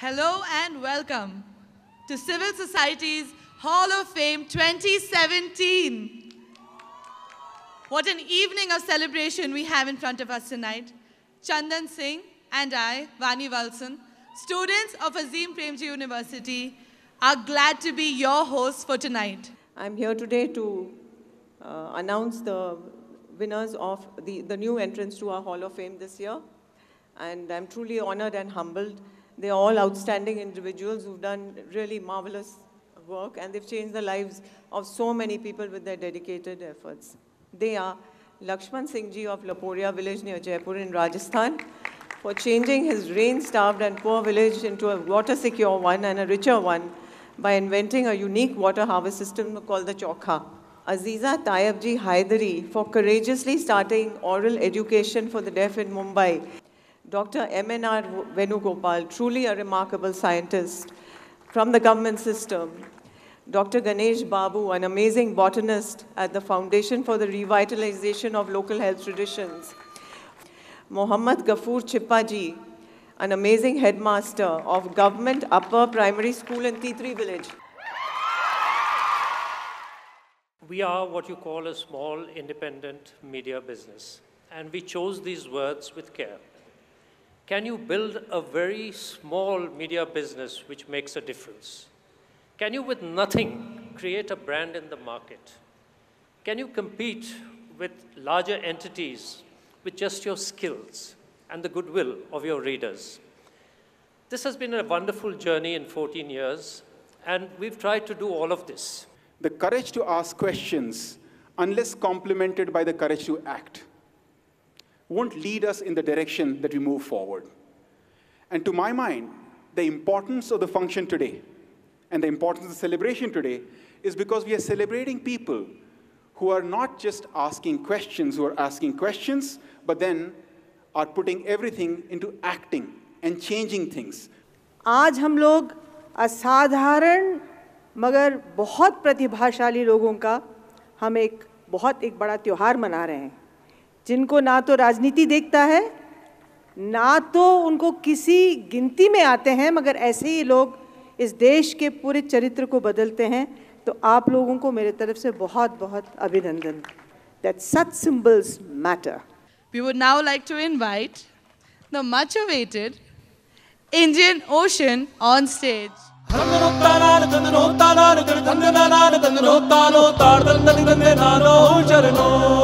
Hello and welcome to Civil Society's Hall of Fame 2017. What an evening of celebration we have in front of us tonight. Chandan Singh and I, Vani Walson, students of Azim Premji University, are glad to be your hosts for tonight. I'm here today to uh, announce the winners of the, the new entrance to our Hall of Fame this year. And I'm truly honored and humbled. They're all outstanding individuals who've done really marvelous work and they've changed the lives of so many people with their dedicated efforts. They are Lakshman Singh Ji of Laporia village near Jaipur in Rajasthan for changing his rain-starved and poor village into a water-secure one and a richer one by inventing a unique water harvest system called the Chauka. Aziza Tayabji Haidari for courageously starting oral education for the deaf in Mumbai. Dr. M.N.R. Venugopal, truly a remarkable scientist from the government system. Dr. Ganesh Babu, an amazing botanist at the Foundation for the Revitalization of Local Health Traditions. Mohammad Ghafoor Chippaji, an amazing headmaster of Government Upper Primary School in T3 Village. We are what you call a small independent media business, and we chose these words with care. Can you build a very small media business which makes a difference? Can you, with nothing, create a brand in the market? Can you compete with larger entities with just your skills and the goodwill of your readers? This has been a wonderful journey in 14 years, and we've tried to do all of this. The courage to ask questions, unless complemented by the courage to act, won't lead us in the direction that we move forward. And to my mind, the importance of the function today and the importance of the celebration today is because we are celebrating people who are not just asking questions, who are asking questions, but then are putting everything into acting and changing things. आज हम लोग असाधारण मगर बहुत प्रतिभाशाली लोगों का हम एक बहुत एक बड़ा त्यौहार मना रहे हैं जिनको ना तो राजनीति देखता है ना तो उनको किसी गिनती में आते हैं मगर ऐसे ही लोग इस देश के पूरे चरित्र को बदलते हैं। तो आप लोगों को मेरे तरफ़ से बहुत बहुत अभिनंदन। That such symbols matter we would now like to invite the much awaited Indian Ocean on stage चरणों।